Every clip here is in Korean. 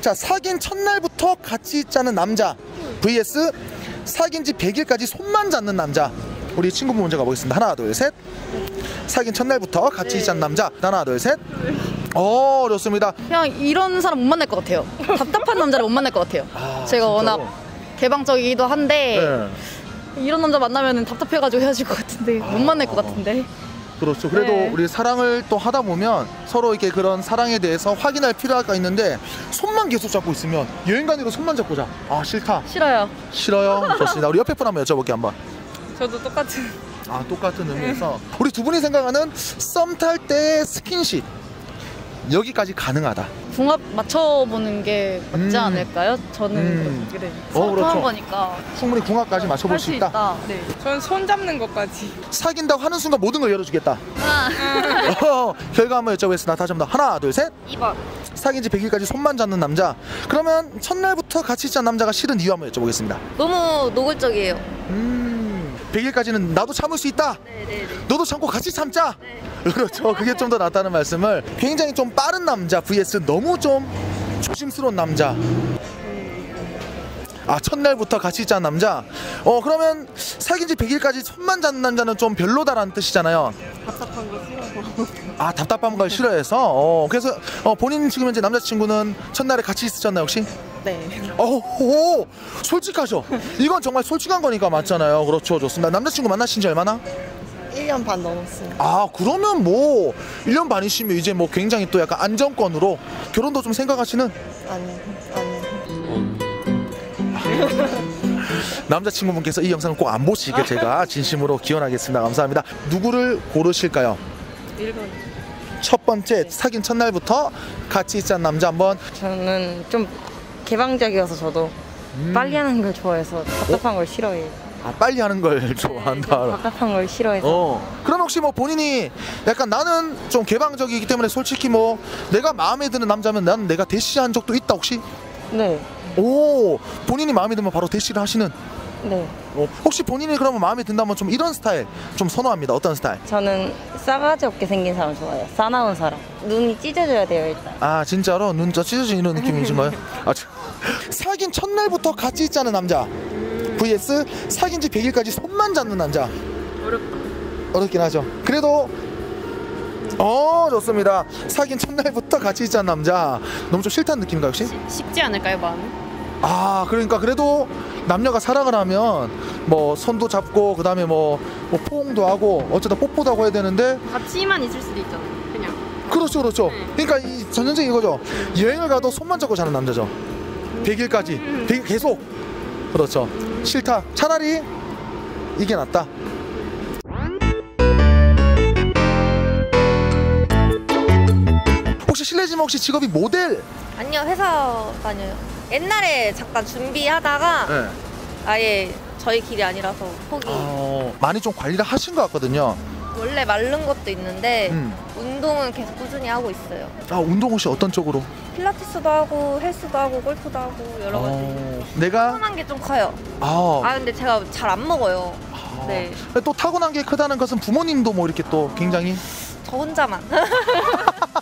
자 사귄 첫날부터 같이 있자는 남자 vs 사귄 지 100일까지 손만 잡는 남자 우리 친구분 먼저 가보겠습니다 하나 둘셋 사귄 첫날부터 같이 있자는 남자 하나 둘셋 어, 좋습니다. 그냥 이런 사람 못 만날 것 같아요. 답답한 남자를 못 만날 것 같아요. 아, 제가 진짜로? 워낙 개방적이기도 한데 네. 이런 남자 만나면 답답해가지고 헤어질 것 같은데 못 만날 것 같은데. 그렇죠. 그래도 네. 우리 사랑을 또 하다 보면 서로 이렇게 그런 사랑에 대해서 확인할 필요가 있는데 손만 계속 잡고 있으면 여행 가니로 손만 잡고 자. 아 싫다. 싫어요. 싫어요. 좋습니다. 우리 옆에 분 한번 여쭤볼게요 한번. 저도 똑같은. 아 똑같은 의미에서 우리 두 분이 생각하는 썸 탈 때 스킨십 여기까지 가능하다. 궁합 맞춰보는 게 맞지 음. 않을까요? 저는 음. 그래. 어, 서로 그렇죠. 거니까 충분히 궁합까지 맞춰볼 할수수 있다. 있다. 네. 전손 잡는 것까지. 사귄다고 하는 순간 모든 걸 열어주겠다. 하나, 어, 결과 한번 여쭤보겠습니다. 다시 한번 더. 하나, 둘, 셋. 2번. 사귄 지 100일까지 손만 잡는 남자. 그러면 첫날부터 같이 있자는 남자가 싫은 이유 한번 여쭤보겠습니다. 너무 노골적이에요. 음, 100일까지는 나도 참을 수 있다. 네네네. 너도 참고 같이 참자. 그렇죠. 그게 좀 더 낫다는 말씀을. 굉장히 좀 빠른 남자 vs 너무 좀 조심스러운 남자. 아 첫날부터 같이 있자는 남자. 어 그러면 사귄 지 100일까지 손만 잡는 남자는 좀 별로다라는 뜻이잖아요. 답답한 거 싫어서. 아 답답한 걸 싫어해서. 어 그래서 어, 본인 지금 현재 남자친구는 첫날에 같이 있으셨나요 혹시? 네. 어, 오, 솔직하죠. 이건 정말 솔직한 거니까 맞잖아요. 그렇죠, 좋습니다. 남자친구 만나신 지 얼마나? 1년 반 넘었어요. 아, 그러면 뭐 1년 반이시면 이제 뭐 굉장히 또 약간 안정권으로 결혼도 좀 생각하시는 아니, 아니. 남자친구분께서 이 영상을 꼭 안 보시게 제가 진심으로 기원하겠습니다. 감사합니다. 누구를 고르실까요? 1번. 첫 번째 사귄 첫날부터 같이 있자는 남자 한번 저는 좀 개방적이어서 저도 빨리 하는 걸 좋아해서 답답한 걸 싫어해요. 아, 빨리 하는 걸 좋아한다. 답답한 걸 싫어해서 어. 그럼 혹시 뭐 본인이 약간 나는 좀 개방적이기 때문에 솔직히 뭐 내가 마음에 드는 남자면 나는 내가 대시한 적도 있다 혹시? 네, 오 본인이 마음에 들면 바로 대시를 하시는 네. 어, 혹시 본인이 그러면 마음에 든다면 좀 이런 스타일 좀 선호합니다 어떤 스타일? 저는 싸가지 없게 생긴 사람 좋아해요. 싸나운 사람. 눈이 찢어져야 돼요 일단. 아 진짜로 눈저 찢어진 이런 느낌이신가요? 아, 저- 사귄 첫날부터 같이 있자는 남자 vs 사귄 지 100일까지 손만 잡는 남자 어렵다. 어렵긴 하죠 그래도 어 좋습니다 사귄 첫날부터 같이 있자는 남자 너무 좀 싫다는 느낌인가요 혹시? 쉽지 않을까요, 마음이? 아 그러니까 그래도 남녀가 사랑을 하면 뭐 손도 잡고 그 다음에 뭐, 뭐 포옹도 하고 어쩌다 뽀뽀도 하고 해야 되는데 같이만 있을 수도 있잖아요. 그냥. 그렇죠 그렇죠 그러니까 이 전형적인 이거죠 여행을 가도 손만 잡고 자는 남자죠 100일까지 100일 계속 그렇죠. 싫다. 차라리 이게 낫다. 혹시 실례지만 혹시 직업이 모델? 아니요 회사 다녀요. 옛날에 잠깐 준비하다가 네. 아예 저희 길이 아니라서 포기 어, 많이 좀 관리를 하신 것 같거든요 원래 마른 것도 있는데 음. 운동은 계속 꾸준히 하고 있어요. 아 운동 혹시 어떤 쪽으로? 필라테스도 하고 헬스도 하고 골프도 하고 여러 가지. 어, 내가? 타고난 게 좀 커요. 아, 아 근데 제가 잘 안 먹어요. 아, 네. 또 타고난 게 크다는 것은 부모님도 뭐 이렇게 또 굉장히? 저 혼자만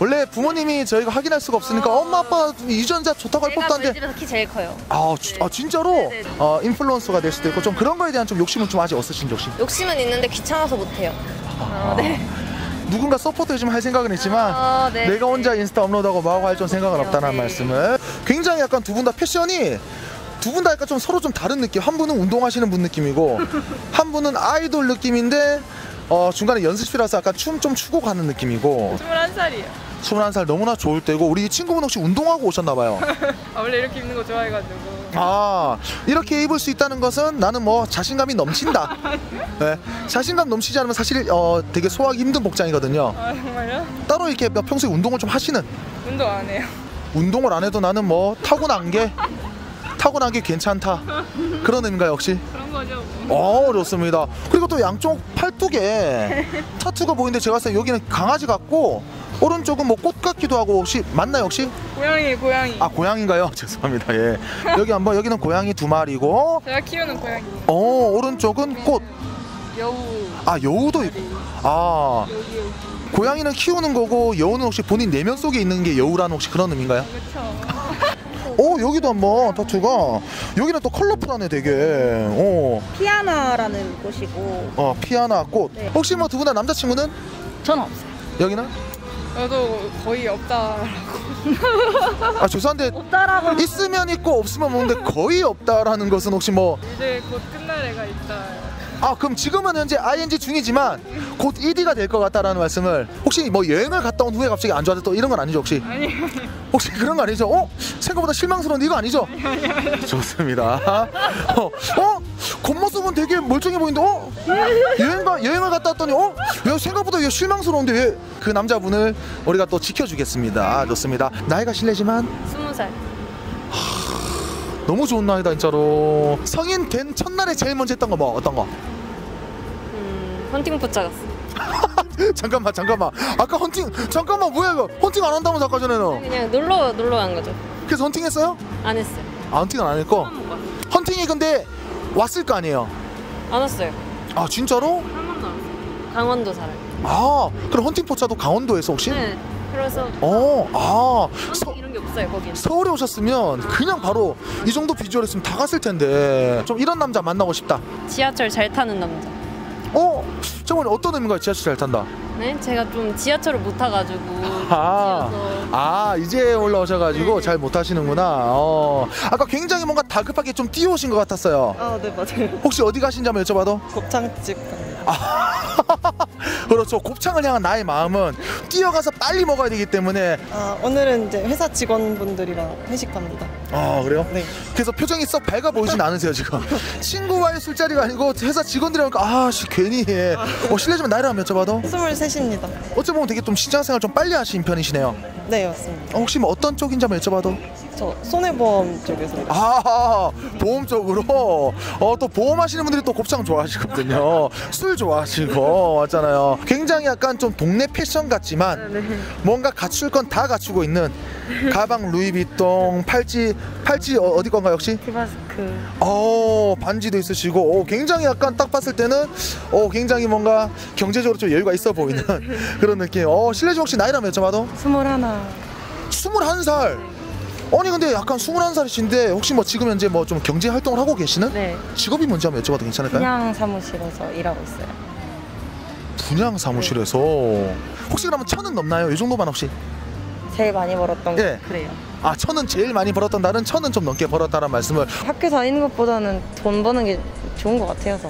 원래 부모님이 저희가 확인할 수가 없으니까 엄마 아빠 유전자 좋다고 할 법도 한데 집에서 키 제일 커요 아, 주- 아 진짜로 네네네. 어, 인플루언서가 될 수도 있고 좀 그런 거에 대한 좀 욕심은 좀 아직 없으신지 혹시 욕심은 있는데 귀찮아서 못해요 어, 네. 누군가 support 좀할 생각은 있지만 어, 네. 내가 혼자 인스타 업로드하고 뭐하고 할 좀 생각은 없다는 네. 말씀을 굉장히 약간 두 분 다 패션이 두 분 다 약간 좀 서로 좀 다른 느낌 한 분은 운동하시는 분 느낌이고 한 분은 아이돌 느낌인데 어, 중간에 연습실라서 약간 춤 좀 추고 가는 느낌이고 21살이에요. 21살 너무나 좋을 때고 우리 친구분 혹시 운동하고 오셨나 봐요 아, 원래 이렇게 입는 거 좋아해가지고. 아 이렇게 입을 수 있다는 것은 나는 뭐 자신감이 넘친다 네, 자신감 넘치지 않으면 사실 어, 되게 소화하기 힘든 복장이거든요 아, 정말요? 따로 이렇게 뭐 평소에 운동을 좀 하시는 운동 안 해요. 운동을 안 해도 나는 뭐 타고난 게 타고난 게 괜찮다 그런 의미인가요 혹시? 그런 거죠. 뭐. 어 좋습니다 그리고 또 양쪽 팔뚝에 타투가 보이는데 제가 봤을 때 여기는 강아지 같고 오른쪽은 뭐 꽃 같기도 하고 혹시 맞나요 혹시? 고양이, 고양이. 아 고양인가요? 죄송합니다 예 여기 한번 여기는 고양이 두 마리고 제가 키우는 고양이. 어 오른쪽은 꽃 여우. 아 여우도 있... 아 여기, 여기. 고양이는 키우는 거고 여우는 혹시 본인 내면 속에 있는 게 여우라는 혹시 그런 의미인가요? 그쵸. 어 여기도 한번 타투가 여기는 또 컬러풀하네 되게 어, 피아나라는 곳이고 어 피아나 꽃 네. 혹시 뭐 두 분 다 남자친구는 저는 없어요. 여기는 저도 거의 없다. 아 죄송한데 없다라고. 있으면 있고 없으면 없는데 거의 없다라는 것은 혹시 뭐 이제 곧 끝날 애가 있다. 아 그럼 지금은 현재 ing 중이지만 곧 ed가 될 것 같다라는 말씀을 혹시 뭐 여행을 갔다 온 후에 갑자기 안 좋아졌다 또 이런 건 아니죠 혹시 아니 혹시 그런 거 아니죠? 어 생각보다 실망스러운데 이거 아니죠? 좋습니다. 어, 어 겉모습은 되게 멀쩡해 보이는데 어 여행가 여행을 갔다 왔더니 어 야, 생각보다 얘 실망스러운데 왜그 남자분을 우리가 또 지켜주겠습니다. 좋습니다. 나이가 실례지만 스무 살. 너무 좋은 나이다 진짜로. 성인 된 첫날에 제일 먼저 했던 거 뭐 어떤 거? 음, 헌팅 포차 갔어. 잠깐만 잠깐만 아까 헌팅 잠깐만 뭐야 이거 헌팅 안 한다면서 아까 전에는 그냥 놀러 놀러 간 거죠. 그래서 헌팅 했어요? 안 했어요. 아 헌팅은 안 했고 헌팅이 근데 왔을 거 아니에요 안 왔어요. 아 진짜로? 한 번도 안 왔어요. 강원도 살아요. 아 그럼 헌팅 포차도 강원도에서 혹시? 네. 그래서 어, 아 서, 이런 게 없어요 거기는. 서울에 오셨으면 그냥 바로 이 정도 비주얼했으면 다 갔을 텐데 좀 이런 남자 만나고 싶다 지하철 잘 타는 남자. 어? 정말 어떤 의미가 지하철 잘 탄다 네, 제가 좀 지하철을 못 타가지고 아, 아 이제 올라오셔가지고 잘 못하시는구나. 어. 아까 굉장히 뭔가 다급하게 좀 뛰어오신 것 같았어요. 아 네 맞아요. 혹시 어디 가신지 한번 여쭤봐도? 곱창집 갑니다. 그렇죠. 곱창을 향한 나의 마음은 뛰어가서 빨리 먹어야 되기 때문에 아, 오늘은 이제 회사 직원분들이랑 회식합니다. 아 그래요? 네. 그래서 표정이 썩 밝아 보이진 않으세요 지금 친구와의 술자리가 아니고 회사 직원들이랑 아씨 괜히 해. 어 실례지만 나이를 한번 여쭤봐도 23입니다. 어찌 보면 되게 좀 직장생활 좀 빨리 하신 편이시네요 네, 맞습니다. 어, 혹시 뭐 어떤 쪽인지 한번 여쭤봐도 저 손해보험 쪽에서. 아 보험 쪽으로 어 또 보험 하시는 분들이 또 곱창 좋아하시거든요 술 좋아하시고 맞잖아요 굉장히 약간 좀 동네 패션 같지만 뭔가 갖출 건 다 갖추고 있는 가방 루이비통 팔찌 팔찌 어, 어디 건가요 혹시? 티바스크 어 반지도 있으시고 어, 굉장히 약간 딱 봤을 때는 어 굉장히 뭔가 경제적으로 좀 여유가 있어 보이는 그런 느낌. 어 실례지 혹시 나이라면 여쭤봐도? 스물하나. 21살. 아니 근데 약간 21살이신데 혹시 뭐 지금 현재 뭐 좀 경제 활동을 하고 계시는? 네. 직업이 뭔지 한번 여쭤봐도 괜찮을까요? 분양 사무실에서 일하고 있어요. 분양 사무실에서? 혹시 그러면 천은 넘나요? 이 정도만 혹시? 제일 많이 벌었던 게 예. 그래요. 아 천은 제일 많이 벌었던 날은 천은 좀 넘게 벌었다는 말씀을 학교 다니는 것보다는 돈 버는 게 좋은 것 같아서